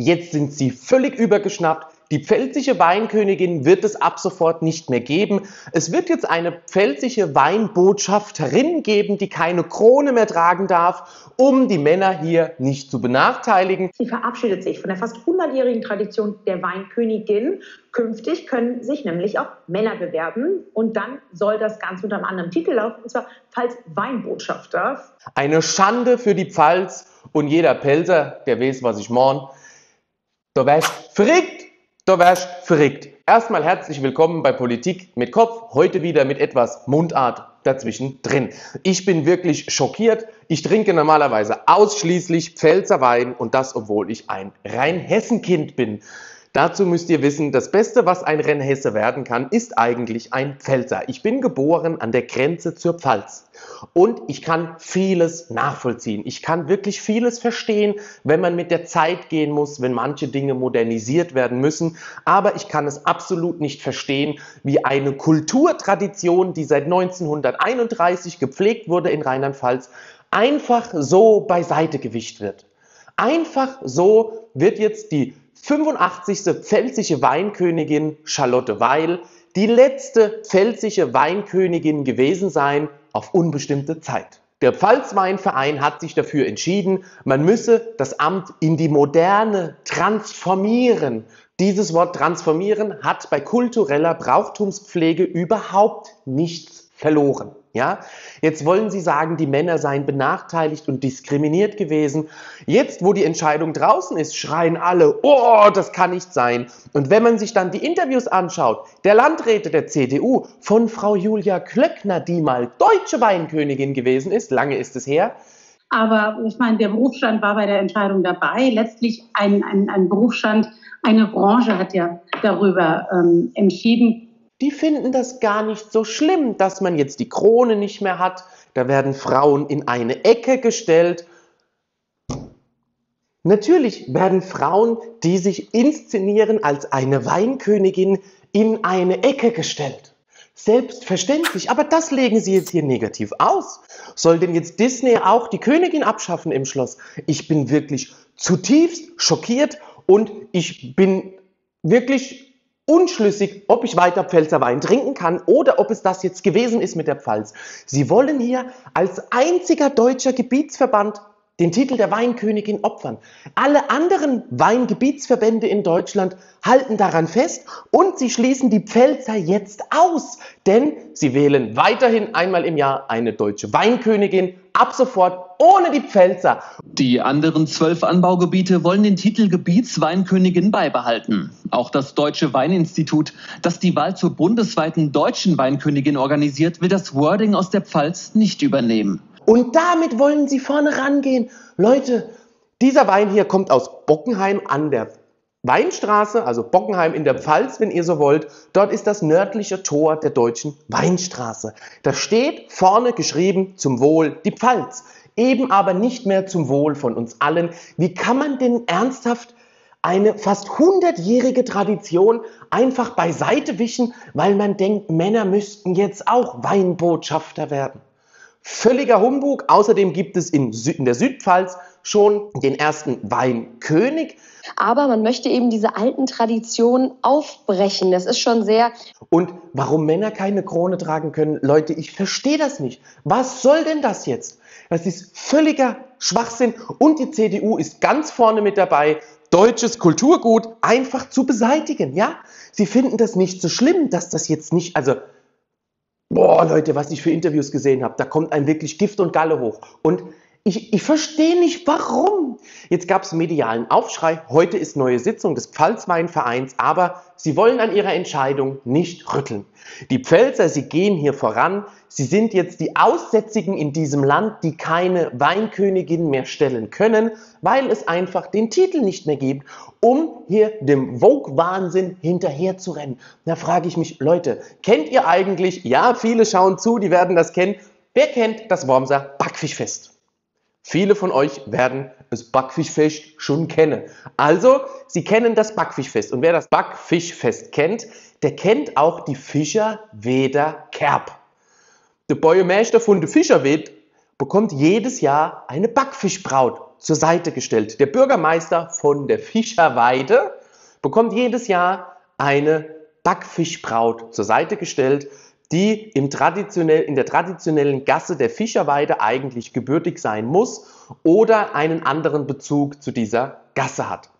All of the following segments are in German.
Jetzt sind sie völlig übergeschnappt. Die pfälzische Weinkönigin wird es ab sofort nicht mehr geben. Es wird jetzt eine pfälzische Weinbotschafterin geben, die keine Krone mehr tragen darf, um die Männer hier nicht zu benachteiligen. Sie verabschiedet sich von der fast 100-jährigen Tradition der Weinkönigin. Künftig können sich nämlich auch Männer bewerben und dann soll das Ganze unter einem anderen Titel laufen, und zwar Pfalz Weinbotschafter. Eine Schande für die Pfalz und jeder Pelzer, der weiß, was ich morn. Da wärst verrückt, da wärst verrückt. Erstmal herzlich willkommen bei Politik mit Kopf, heute wieder mit etwas Mundart dazwischen drin. Ich bin wirklich schockiert. Ich trinke normalerweise ausschließlich Pfälzer Wein und das, obwohl ich ein Rheinhessenkind bin. Dazu müsst ihr wissen, das Beste, was ein Rennhesse werden kann, ist eigentlich ein Pfälzer. Ich bin geboren an der Grenze zur Pfalz und ich kann vieles nachvollziehen. Ich kann wirklich vieles verstehen, wenn man mit der Zeit gehen muss, wenn manche Dinge modernisiert werden müssen. Aber ich kann es absolut nicht verstehen, wie eine Kulturtradition, die seit 1931 gepflegt wurde in Rheinland-Pfalz, einfach so beiseite gewischt wird. Einfach so wird jetzt die 85. pfälzische Weinkönigin Charlotte Weil die letzte pfälzische Weinkönigin gewesen sein auf unbestimmte Zeit. Der Pfalzweinverein hat sich dafür entschieden, man müsse das Amt in die Moderne transformieren. Dieses Wort transformieren hat bei kultureller Brauchtumspflege überhaupt nichts verloren. Ja, jetzt wollen Sie sagen, die Männer seien benachteiligt und diskriminiert gewesen. Jetzt, wo die Entscheidung draußen ist, schreien alle, oh, das kann nicht sein. Und wenn man sich dann die Interviews anschaut, der Landräte der CDU von Frau Julia Klöckner, die mal deutsche Weinkönigin gewesen ist, lange ist es her. Aber ich meine, der Berufsstand war bei der Entscheidung dabei. Letztlich ein, ein, ein Berufsstand, eine Branche hat ja darüber ähm, entschieden die finden das gar nicht so schlimm, dass man jetzt die Krone nicht mehr hat. Da werden Frauen in eine Ecke gestellt. Natürlich werden Frauen, die sich inszenieren als eine Weinkönigin, in eine Ecke gestellt. Selbstverständlich, aber das legen Sie jetzt hier negativ aus. Soll denn jetzt Disney auch die Königin abschaffen im Schloss? Ich bin wirklich zutiefst schockiert und ich bin wirklich unschlüssig, ob ich weiter Pfälzer Wein trinken kann oder ob es das jetzt gewesen ist mit der Pfalz. Sie wollen hier als einziger deutscher Gebietsverband den Titel der Weinkönigin opfern. Alle anderen Weingebietsverbände in Deutschland halten daran fest und sie schließen die Pfälzer jetzt aus, denn sie wählen weiterhin einmal im Jahr eine deutsche Weinkönigin, ab sofort ohne die Pfälzer. Die anderen zwölf Anbaugebiete wollen den Titel Gebietsweinkönigin beibehalten. Auch das Deutsche Weininstitut, das die Wahl zur bundesweiten deutschen Weinkönigin organisiert, will das Wording aus der Pfalz nicht übernehmen. Und damit wollen sie vorne rangehen. Leute, dieser Wein hier kommt aus Bockenheim an der Weinstraße, also Bockenheim in der Pfalz, wenn ihr so wollt. Dort ist das nördliche Tor der deutschen Weinstraße. Da steht vorne geschrieben zum Wohl die Pfalz. Eben aber nicht mehr zum Wohl von uns allen. Wie kann man denn ernsthaft eine fast hundertjährige Tradition einfach beiseite wischen, weil man denkt, Männer müssten jetzt auch Weinbotschafter werden? Völliger Humbug. Außerdem gibt es in, Süd in der Südpfalz schon den ersten Weinkönig. Aber man möchte eben diese alten Traditionen aufbrechen. Das ist schon sehr. Und warum Männer keine Krone tragen können, Leute, ich verstehe das nicht. Was soll denn das jetzt? Das ist völliger Schwachsinn. Und die CDU ist ganz vorne mit dabei, deutsches Kulturgut einfach zu beseitigen. Ja, sie finden das nicht so schlimm, dass das jetzt nicht, also boah, Leute, was ich für Interviews gesehen habe, da kommt einem wirklich Gift und Galle hoch. Und ich, ich verstehe nicht, warum. Jetzt gab es medialen Aufschrei. Heute ist neue Sitzung des Pfalzweinvereins, aber sie wollen an ihrer Entscheidung nicht rütteln. Die Pfälzer, sie gehen hier voran. Sie sind jetzt die Aussätzigen in diesem Land, die keine Weinkönigin mehr stellen können, weil es einfach den Titel nicht mehr gibt, um hier dem Vogue-Wahnsinn hinterherzurennen. Da frage ich mich, Leute, kennt ihr eigentlich, ja, viele schauen zu, die werden das kennen, wer kennt das Wormser Backfischfest? Viele von euch werden das Backfischfest schon kennen. Also, Sie kennen das Backfischfest. Und wer das Backfischfest kennt, der kennt auch die Fischerweder Kerb. Der Bäuermeister von der Fischerwed bekommt jedes Jahr eine Backfischbraut. zur Seite gestellt. Der Bürgermeister von der Fischerweide bekommt jedes Jahr eine Backfischbraut zur Seite gestellt, die im traditionell, in der traditionellen Gasse der Fischerweide eigentlich gebürtig sein muss oder einen anderen Bezug zu dieser Gasse hat.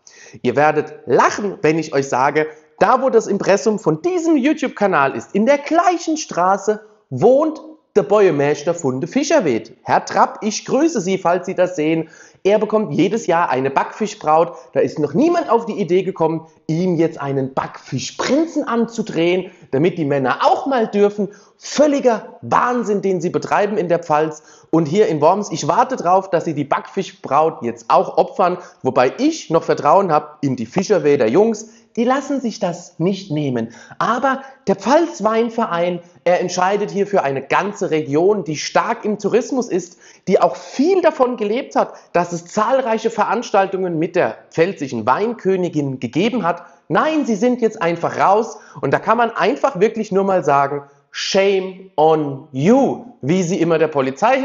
Ihr werdet lachen, wenn ich euch sage, da wo das Impressum von diesem YouTube-Kanal ist, in der gleichen Straße wohnt der Bäuermeister von der Fischerweed. Herr Trapp, ich grüße Sie, falls Sie das sehen. Er bekommt jedes Jahr eine Backfischbraut. Da ist noch niemand auf die Idee gekommen, ihm jetzt einen Backfischprinzen anzudrehen, damit die Männer auch mal dürfen. Völliger Wahnsinn, den sie betreiben in der Pfalz. Und hier in Worms, ich warte darauf, dass sie die Backfischbraut jetzt auch opfern, wobei ich noch Vertrauen habe in die Fischerweder Jungs die lassen sich das nicht nehmen. Aber der Pfalzweinverein, er entscheidet hier für eine ganze Region, die stark im Tourismus ist, die auch viel davon gelebt hat, dass es zahlreiche Veranstaltungen mit der pfälzischen Weinkönigin gegeben hat. Nein, sie sind jetzt einfach raus und da kann man einfach wirklich nur mal sagen, Shame on you, wie sie immer der Polizei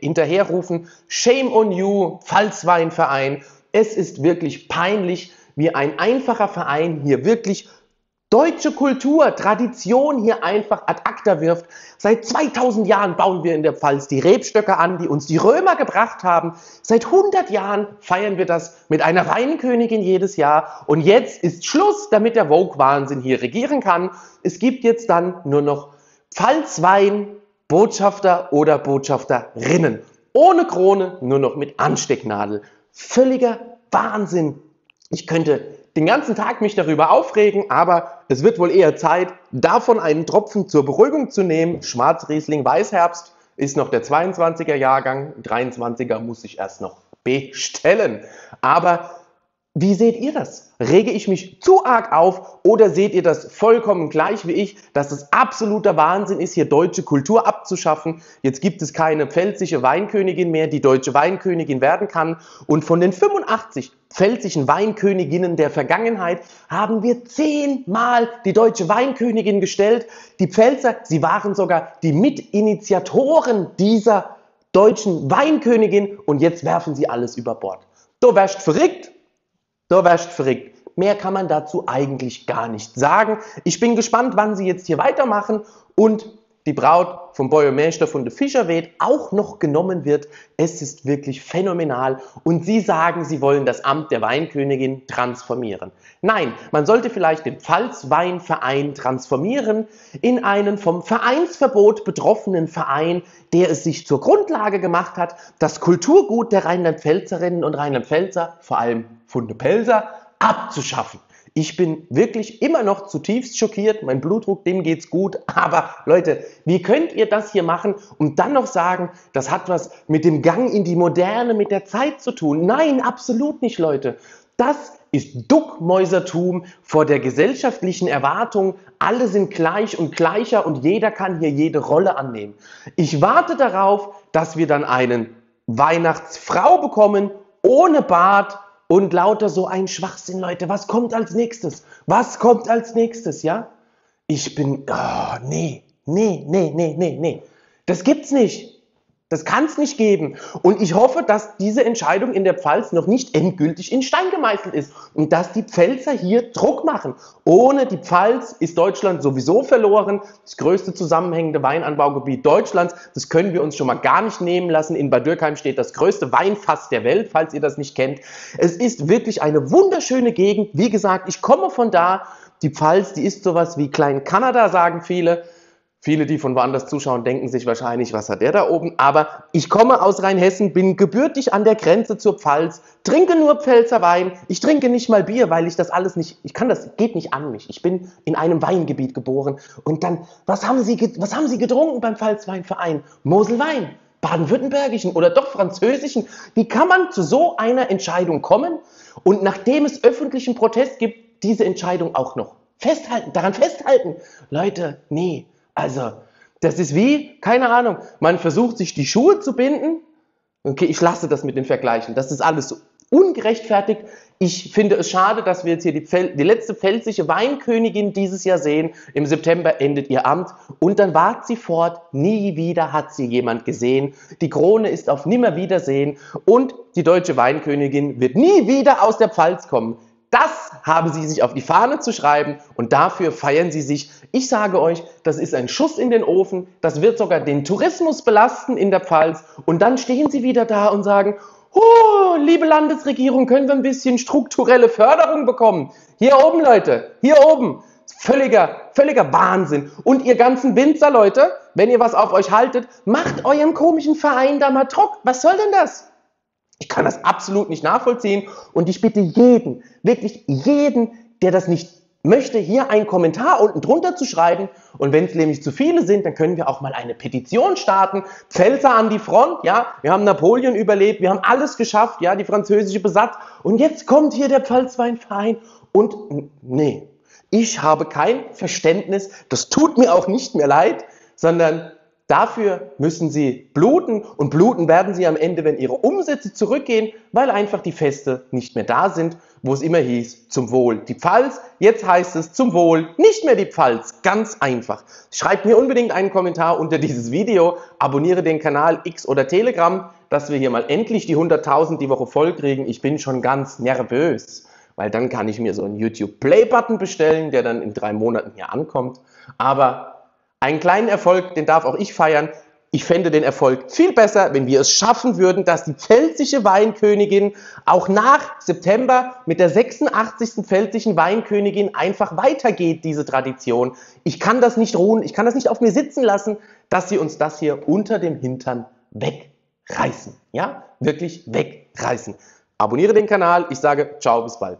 hinterherrufen. Shame on you, Pfalzweinverein. Es ist wirklich peinlich, wie ein einfacher Verein hier wirklich deutsche Kultur, Tradition hier einfach ad acta wirft. Seit 2000 Jahren bauen wir in der Pfalz die Rebstöcke an, die uns die Römer gebracht haben. Seit 100 Jahren feiern wir das mit einer Weinkönigin jedes Jahr. Und jetzt ist Schluss, damit der Vogue-Wahnsinn hier regieren kann. Es gibt jetzt dann nur noch Pfalzwein, Botschafter oder Botschafterinnen. Ohne Krone, nur noch mit Anstecknadel. Völliger Wahnsinn. Ich könnte den ganzen Tag mich darüber aufregen, aber es wird wohl eher Zeit, davon einen Tropfen zur Beruhigung zu nehmen. Schwarzriesling Weißherbst ist noch der 22er Jahrgang, 23er muss ich erst noch bestellen. Aber wie seht ihr das? Rege ich mich zu arg auf oder seht ihr das vollkommen gleich wie ich, dass es absoluter Wahnsinn ist, hier deutsche Kultur abzuschaffen? Jetzt gibt es keine pfälzische Weinkönigin mehr, die deutsche Weinkönigin werden kann. Und von den 85 pfälzischen Weinköniginnen der Vergangenheit haben wir zehnmal die deutsche Weinkönigin gestellt. Die Pfälzer, sie waren sogar die Mitinitiatoren dieser deutschen Weinkönigin und jetzt werfen sie alles über Bord. Du wärst verrückt, so wärst verrückt. Mehr kann man dazu eigentlich gar nicht sagen. Ich bin gespannt, wann sie jetzt hier weitermachen und die Braut vom Bäuermeister von der Fischerweht auch noch genommen wird. Es ist wirklich phänomenal. Und Sie sagen, Sie wollen das Amt der Weinkönigin transformieren. Nein, man sollte vielleicht den Pfalzweinverein transformieren in einen vom Vereinsverbot betroffenen Verein, der es sich zur Grundlage gemacht hat, das Kulturgut der Rheinland-Pfälzerinnen und Rheinland-Pfälzer, vor allem Funde-Pelzer, abzuschaffen. Ich bin wirklich immer noch zutiefst schockiert. Mein Blutdruck, dem geht's gut. Aber Leute, wie könnt ihr das hier machen und dann noch sagen, das hat was mit dem Gang in die Moderne, mit der Zeit zu tun? Nein, absolut nicht, Leute. Das ist Duckmäusertum vor der gesellschaftlichen Erwartung, alle sind gleich und gleicher und jeder kann hier jede Rolle annehmen. Ich warte darauf, dass wir dann einen Weihnachtsfrau bekommen, ohne Bart, und lauter so ein Schwachsinn, Leute. Was kommt als nächstes? Was kommt als nächstes, ja? Ich bin, oh, nee, nee, nee, nee, nee, nee. Das gibt's nicht. Das kann es nicht geben. Und ich hoffe, dass diese Entscheidung in der Pfalz noch nicht endgültig in Stein gemeißelt ist und dass die Pfälzer hier Druck machen. Ohne die Pfalz ist Deutschland sowieso verloren. Das größte zusammenhängende Weinanbaugebiet Deutschlands. Das können wir uns schon mal gar nicht nehmen lassen. In Bad Dürkheim steht das größte Weinfass der Welt, falls ihr das nicht kennt. Es ist wirklich eine wunderschöne Gegend. Wie gesagt, ich komme von da. Die Pfalz, die ist sowas wie Klein Kanada, sagen viele. Viele, die von woanders zuschauen, denken sich wahrscheinlich, was hat der da oben? Aber ich komme aus Rheinhessen, bin gebürtig an der Grenze zur Pfalz, trinke nur Pfälzer Wein. Ich trinke nicht mal Bier, weil ich das alles nicht, ich kann das, geht nicht an mich. Ich bin in einem Weingebiet geboren. Und dann, was haben Sie, was haben Sie getrunken beim Pfalzweinverein? Moselwein, baden-württembergischen oder doch französischen. Wie kann man zu so einer Entscheidung kommen und nachdem es öffentlichen Protest gibt, diese Entscheidung auch noch festhalten, daran festhalten? Leute, nee. Also, das ist wie, keine Ahnung, man versucht sich die Schuhe zu binden. Okay, ich lasse das mit den Vergleichen. Das ist alles so ungerechtfertigt. Ich finde es schade, dass wir jetzt hier die, die, letzte pfälzische Weinkönigin dieses Jahr sehen. Im September endet ihr Amt und dann wagt sie fort. Nie wieder hat sie jemand gesehen. Die Krone ist auf Nimmerwiedersehen und die deutsche Weinkönigin wird nie wieder aus der Pfalz kommen. Das haben sie sich auf die Fahne zu schreiben und dafür feiern sie sich. Ich sage euch, das ist ein Schuss in den Ofen. Das wird sogar den Tourismus belasten in der Pfalz. Und dann stehen sie wieder da und sagen, Oh, liebe Landesregierung, können wir ein bisschen strukturelle Förderung bekommen? Hier oben, Leute, hier oben. Völliger, völliger Wahnsinn. Und ihr ganzen Winzer, Leute, wenn ihr was auf euch haltet, macht eurem komischen Verein da mal Druck. Was soll denn das? Ich kann das absolut nicht nachvollziehen und ich bitte jeden, wirklich jeden, der das nicht möchte hier einen Kommentar unten drunter zu schreiben. Und wenn es nämlich zu viele sind, dann können wir auch mal eine Petition starten. Pfälzer an die Front, ja. Wir haben Napoleon überlebt, wir haben alles geschafft, ja, die französische Besatz. Und jetzt kommt hier der Pfalzweinverein. Und nee, ich habe kein Verständnis, das tut mir auch nicht mehr leid, sondern Dafür müssen sie bluten und bluten werden sie am Ende, wenn ihre Umsätze zurückgehen, weil einfach die Feste nicht mehr da sind, wo es immer hieß, zum Wohl die Pfalz. Jetzt heißt es zum Wohl nicht mehr die Pfalz. Ganz einfach. Schreibt mir unbedingt einen Kommentar unter dieses Video, abonniere den Kanal X oder Telegram, dass wir hier mal endlich die 100.000 die Woche voll kriegen. Ich bin schon ganz nervös, weil dann kann ich mir so einen YouTube Play Button bestellen, der dann in drei Monaten hier ankommt. Aber einen kleinen Erfolg, den darf auch ich feiern. Ich fände den Erfolg viel besser, wenn wir es schaffen würden, dass die pfälzische Weinkönigin auch nach September mit der 86. pfälzischen Weinkönigin einfach weitergeht, diese Tradition. Ich kann das nicht ruhen, ich kann das nicht auf mir sitzen lassen, dass sie uns das hier unter dem Hintern wegreißen. Ja, wirklich wegreißen. Abonniere den Kanal. Ich sage ciao, bis bald.